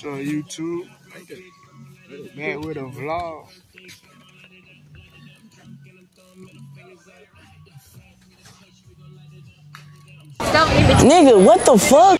So YouTube, back with a vlog. Nigga, what the fuck?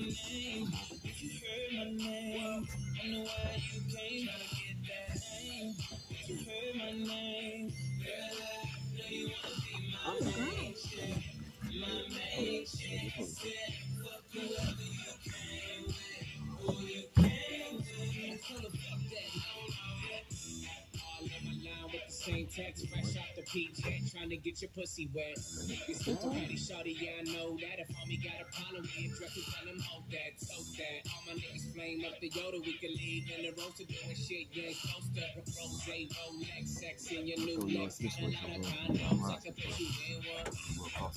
text, fresh off the PJ, trying to get your pussy wet. You super ready, shorty, yeah, I know that. If homie got a problem with your dress, tell him hold that, tote that. All my niggas flame up the Yoda, we can leave in the road to doing shit you ain't supposed to. Rose, Rolex, sex in your new Oh, Lex, got a lot of condoms, I can put you in one. We'll cross.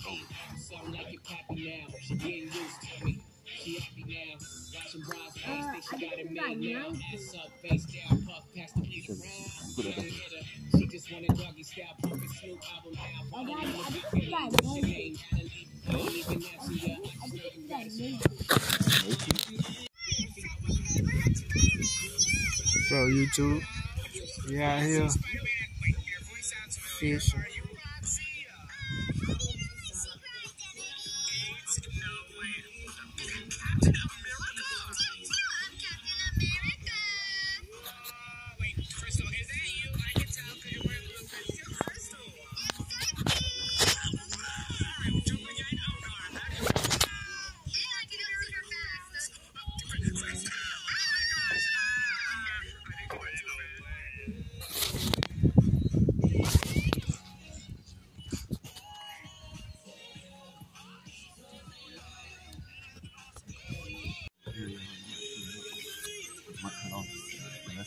Something like your pappy now. She getting used to me. She happy now. Watching bras face, Uh, think I she got it think made now. Ass up, face down, puff past the beat around. So YouTube, we out here fishing.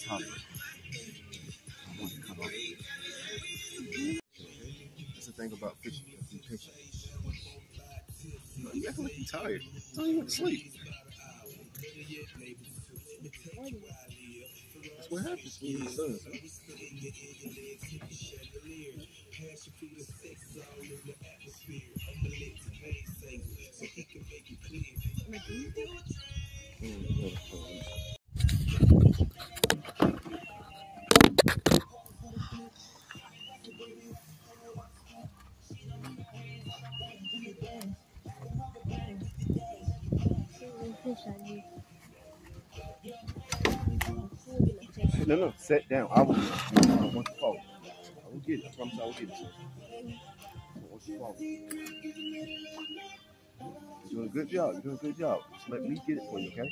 That's. I want to off. That's the thing about fishing. You have to be patient. You acting like you're tired. Tell you went to sleep. That's what happens when you're in the sun. No, no, sit down. I will. I want to fall. I will get it. I promise I will get it. I want. You're doing a good job. You're doing a good job. Just let me get it for you, okay?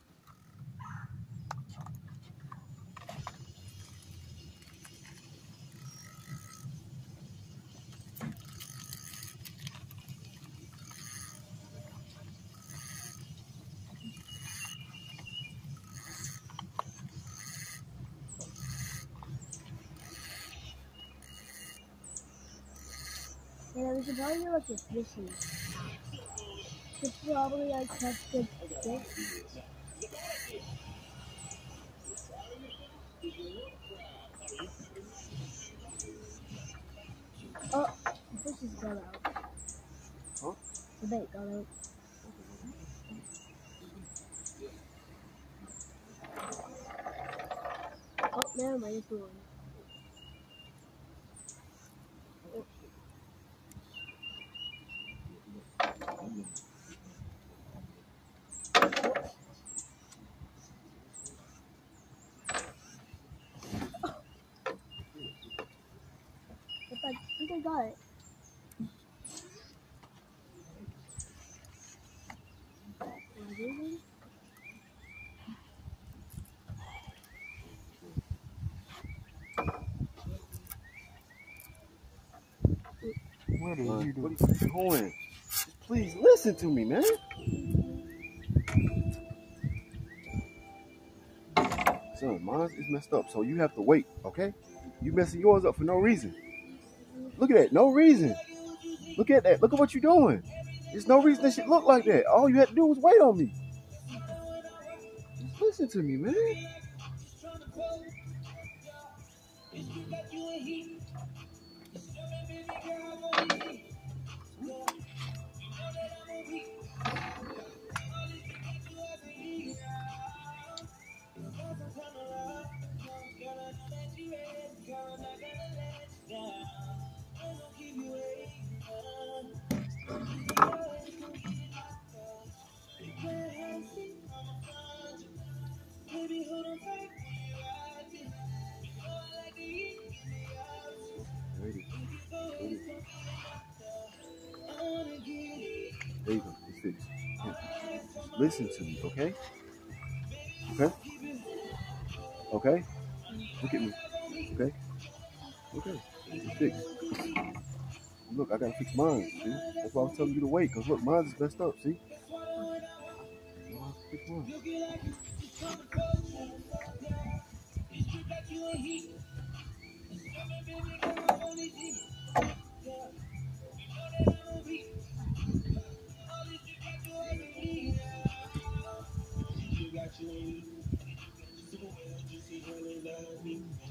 We should probably like a fishing. Could probably like fish. Oh, is got out. Huh? The bait got out. Oh, never mind, it's. If I think I got it. Really? What are Son, you what doing? are you doing? Please listen to me, man. Son, mine is messed up, so you have to wait, okay? You messing yours up for no reason. Look at that, no reason. Look at that. Look at what you're doing. There's no reason that should look like that. All you had to do was wait on me. Just listen to me, man. Listen to me, okay? Okay? Okay? Look at me. Okay? Okay. Fixed. Look, I gotta fix mine, see? That's why I was telling you to wait, because look, mine's messed up, see? Fix mine. Wednesday.